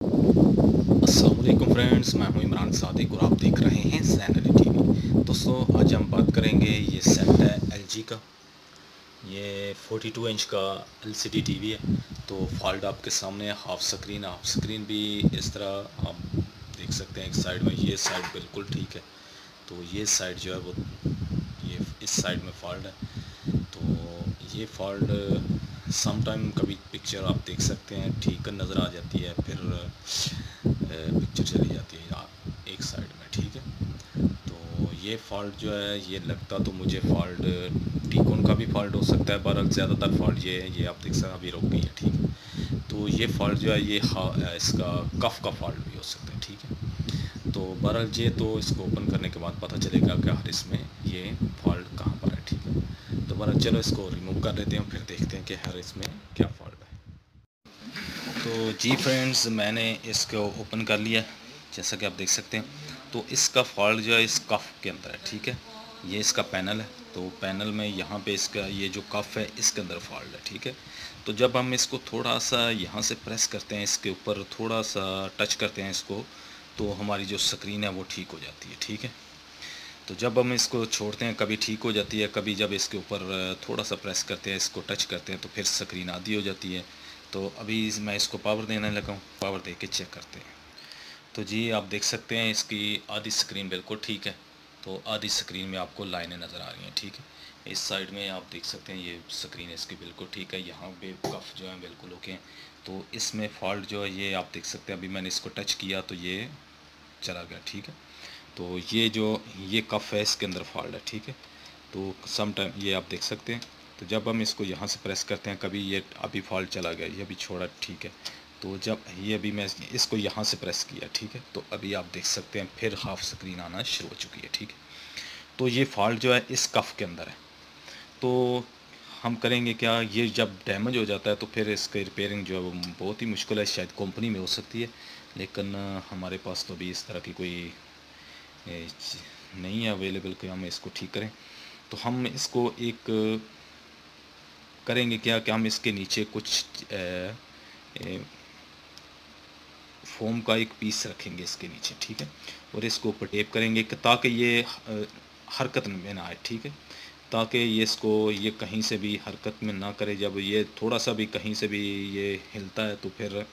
Aslam friends, मैं हूँ इमरान सादिक और आप देख रहे हैं सैन अली टीवी दोस्तों, आज हम बात करेंगे ये सेट है एलजी का। ये 42 इंच का एलसीडी टीवी है तो फॉल्ट आपके सामने हाफ़ स्क्रीन हाफ़ स्क्रीन भी इस तरह आप देख सकते हैं एक साइड में। ये साइड बिल्कुल ठीक है। तो ये साइड जो है वो, ये इस साइड में फॉल्ट है। तो ये फॉल्ट सम टाइम कभी पिक्चर आप देख सकते हैं, ठीक नज़र आ जाती है, फिर पिक्चर चली जाती है एक साइड में, ठीक है? तो ये फॉल्ट जो है, ये लगता तो मुझे फॉल्ट टीकोन का भी फॉल्ट हो सकता है बहरहाल ज़्यादातर फॉल्ट ये है, ये आप देख सकते हैं, अभी रुक गई है, ठीक है? तो ये फॉल्ट जो है, ये इसका कफ़ का फॉल्ट भी हो सकता है, ठीक है? तो बहरहाल, ये तो इसको ओपन करने के बाद पता चलेगा कि हर इसमें ये फॉल्ट कहाँ पर है, ठीक है? दोबारा चलो इसको रिमूव कर लेते हैं फिर देखते हैं कि हर इसमें क्या फॉल्ट है। तो जी फ्रेंड्स मैंने इसको ओपन कर लिया, जैसा कि आप देख सकते हैं। तो इसका फॉल्ट जो है, इस कफ़ के अंदर है, ठीक है? ये इसका पैनल है। तो पैनल में यहाँ पे इसका, ये जो कफ़ है, इसके अंदर फॉल्ट है, ठीक है? तो जब हम इसको थोड़ा सा यहाँ से प्रेस करते हैं, इसके ऊपर थोड़ा सा टच करते हैं इसको तो हमारी जो स्क्रीन है, वो ठीक हो जाती है, ठीक है? तो जब हम इसको छोड़ते हैं, कभी ठीक हो जाती है, कभी जब इसके ऊपर थोड़ा सा प्रेस करते हैं, इसको टच करते हैं तो फिर स्क्रीन आधी हो जाती है। तो अभी मैं इसको पावर देने लगा हूँ, पावर दे के चेक करते हैं। तो जी, आप देख सकते हैं इसकी आधी स्क्रीन बिल्कुल ठीक है। तो आधी स्क्रीन में आपको लाइनें नज़र आ रही हैं, ठीक है? इस साइड में आप देख सकते हैं, ये स्क्रीन इसकी बिल्कुल ठीक है, यहाँ पे कफ जो है बिल्कुल ओके हैं। तो इसमें फॉल्ट जो है, ये आप देख सकते हैं, अभी मैंने इसको टच किया तो ये चला गया, ठीक है? तो ये जो, ये कफ़ है इसके अंदर फॉल्ट है, ठीक है? तो सम टाइम ये आप देख सकते हैं। तो जब हम इसको यहाँ से प्रेस करते हैं, कभी ये अभी फॉल्ट चला गया, ये अभी छोड़ा, ठीक है? तो जब, ये अभी मैं इसको यहाँ से प्रेस किया, ठीक है? तो अभी आप देख सकते हैं, फिर हाफ़ स्क्रीन आना शुरू हो चुकी है, ठीक है? तो ये फॉल्ट जो है, इस कफ़ के अंदर है। तो हम करेंगे क्या, ये जब डैमेज हो जाता है तो फिर इसकी रिपेयरिंग जो है, वो बहुत ही मुश्किल है, शायद कंपनी में हो सकती है। लेकिन, हमारे पास तो अभी इस तरह की कोई नहीं है अवेलेबल कि हम इसको ठीक करें। तो हम इसको एक, करेंगे क्या कि हम इसके नीचे कुछ फोम का एक पीस रखेंगे इसके नीचे, ठीक है? और इसको ऊपर टेप करेंगे ताकि ये हरकत में ना आए, ठीक है? ताकि ये इसको, ये कहीं से भी हरकत में ना करे। जब ये थोड़ा सा भी कहीं से भी ये हिलता है तो फिर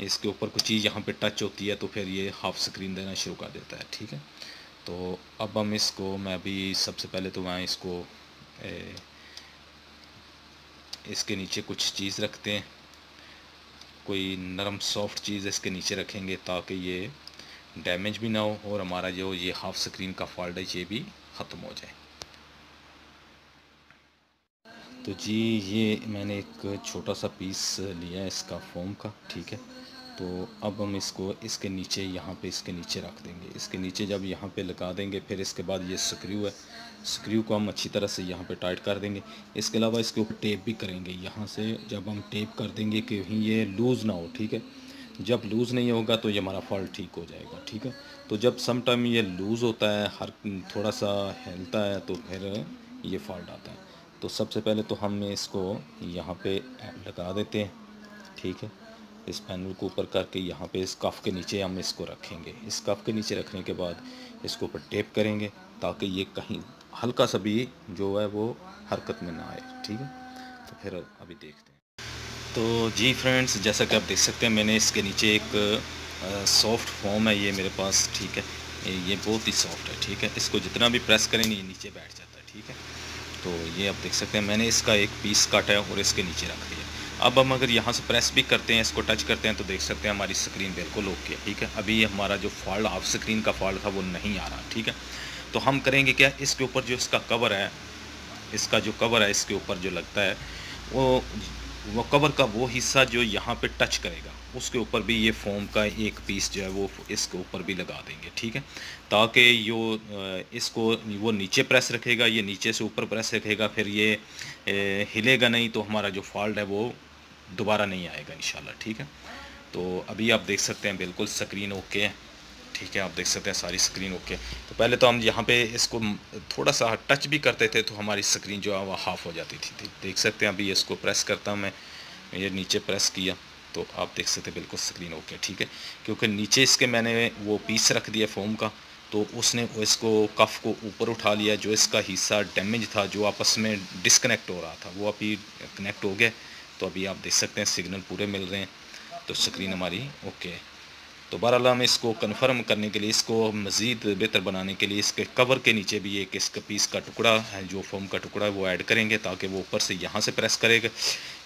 इसके ऊपर कुछ चीज़ यहाँ पे टच होती है तो फिर ये हाफ़ स्क्रीन देना शुरू कर देता है ठीक है? तो अब हम इसको मैं अभी सबसे पहले तो मैं इसको ए, इसके नीचे कुछ चीज़ रखते हैं। कोई नरम सॉफ्ट चीज़ इसके नीचे रखेंगे ताकि ये डैमेज भी ना हो और हमारा जो ये हाफ़ स्क्रीन का फॉल्ट है ये भी ख़त्म हो जाए। तो जी, ये मैंने एक छोटा सा पीस लिया है इसका फोम का, ठीक है? तो अब हम इसको इसके नीचे, यहाँ पे इसके नीचे रख देंगे। इसके नीचे जब यहाँ पे लगा देंगे, फिर इसके बाद ये स्क्रू है। स्क्रू को हम अच्छी तरह से यहाँ पे टाइट कर देंगे। इसके अलावा इसके ऊपर टेप भी करेंगे। यहाँ से जब हम टेप कर देंगे कि कहीं ये लूज़ ना हो, ठीक है? जब लूज़ नहीं होगा तो ये हमारा फॉल्ट ठीक हो जाएगा, ठीक है? तो जब सम टाइम ये लूज़ होता है, हर थोड़ा सा हिलता है तो फिर ये फॉल्ट आता है। तो सबसे पहले तो हम इसको यहाँ पे लगा देते हैं, ठीक है? इस पैनल को ऊपर करके यहाँ पे इस कफ़ के नीचे हम इसको रखेंगे। इस कफ़ के नीचे रखने के बाद इसको ऊपर टेप करेंगे ताकि ये कहीं हल्का सा भी जो है वो हरकत में ना आए, ठीक है? तो फिर अभी देखते हैं। तो जी फ्रेंड्स जैसा कि आप देख सकते हैं, मैंने इसके नीचे एक सॉफ्ट फॉर्म है ये मेरे पास, ठीक है? ये बहुत ही सॉफ्ट है, ठीक है? इसको जितना भी प्रेस करेंगे, ये नीचे बैठ जाता है, ठीक है? तो ये आप देख सकते हैं, मैंने इसका एक पीस काटा है और इसके नीचे रख दिया अब हम अगर यहाँ से प्रेस भी करते हैं, इसको टच करते हैं तो देख सकते हैं हमारी स्क्रीन बिल्कुल ओके ठीक है? अभी हमारा जो फॉल्ट ऑफ़ स्क्रीन का फॉल्ट था, वो नहीं आ रहा, ठीक है? तो हम करेंगे क्या? इसके ऊपर जो इसका कवर है, इसका जो कवर है, इसके ऊपर जो लगता है, वो वो कवर का वो हिस्सा जो यहाँ पे टच करेगा, उसके ऊपर भी ये फोम का एक पीस जो है वो इसके ऊपर भी लगा देंगे, ठीक है? ताकि यो इसको वो नीचे प्रेस रखेगा, ये नीचे से ऊपर प्रेस रखेगा, फिर ये हिलेगा नहीं तो हमारा जो फॉल्ट है वो दोबारा नहीं आएगा इन ठीक है? तो अभी आप देख सकते हैं बिल्कुल स्क्रीन ओके है। ठीक है, आप देख सकते हैं सारी स्क्रीन ओके तो पहले तो हम यहाँ पे इसको थोड़ा सा टच भी करते थे तो हमारी स्क्रीन जो है वो हाफ़ हो जाती थी देख सकते हैं अभी इसको प्रेस करता हूँ मैं, ये नीचे प्रेस किया तो आप देख सकते हैं बिल्कुल स्क्रीन ओके ठीक है. क्योंकि नीचे इसके मैंने वो पीस रख दिया फोम का तो उसने इसको कफ को ऊपर उठा लिया, जो इसका हिस्सा डैमेज था, जो आपस में डिसकनेक्ट हो रहा था, वो अभी कनेक्ट हो गया. तो अभी आप देख सकते हैं सिग्नल पूरे मिल रहे हैं तो स्क्रीन हमारी ओके है तो बहरहाल हम इसको कन्फर्म करने के लिए, इसको मज़ीद बेहतर बनाने के लिए, इसके कवर के नीचे भी एक इसका पीस का टुकड़ा है, जो फोम का टुकड़ा है, वो ऐड करेंगे ताकि वो ऊपर से यहाँ से प्रेस करेगा।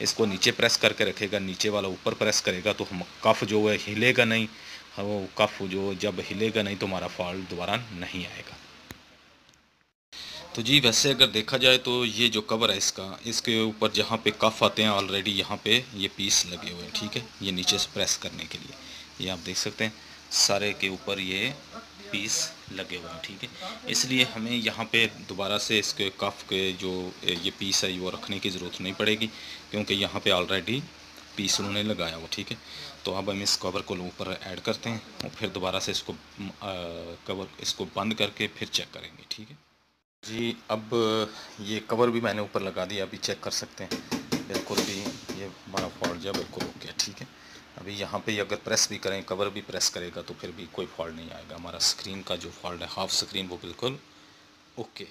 इसको नीचे प्रेस करके रखेगा, नीचे वाला ऊपर प्रेस करेगा तो हम कफ़ जो है हिलेगा नहीं। वो कफ़ जो जब हिलेगा नहीं तो हमारा फॉल्ट दोबारा नहीं आएगा। तो जी, वैसे अगर देखा जाए तो ये जो कवर है इसका, इसके ऊपर जहाँ पे कफ़ आते हैं ऑलरेडी यहाँ पे ये पीस लगे हुए हैं, ठीक है? ये नीचे से प्रेस करने के लिए। ये आप देख सकते हैं सारे के ऊपर ये पीस लगे हुए हैं ठीक है? इसलिए हमें यहाँ पे दोबारा से इसके कफ के जो ये पीस है वो रखने की ज़रूरत नहीं पड़ेगी क्योंकि यहाँ पे ऑलरेडी पीस उन्होंने लगाया हुआ ठीक है? तो अब हम इस कवर को ऊपर ऐड करते हैं और फिर दोबारा से इसको आ, कवर इसको बंद करके फिर चेक करेंगे ठीक है? जी अब ये कवर भी मैंने ऊपर लगा दिया अभी चेक कर सकते हैं। बिल्कुल भी ये हमारा फॉल्ट जो बिल्कुल ओके ठीक है? अभी यहाँ पे अगर प्रेस भी करें कवर भी प्रेस करेगा तो फिर भी कोई फॉल्ट नहीं आएगा। हमारा स्क्रीन का जो फॉल्ट है हाफ़ स्क्रीन वो बिल्कुल ओके